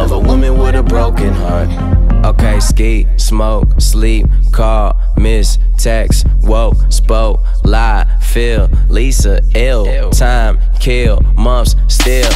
of a woman with a broken heart. Okay, ski, smoke, sleep, call, miss, text, woke, spoke, lie, feel, Lisa, ill, time, kill, months, still.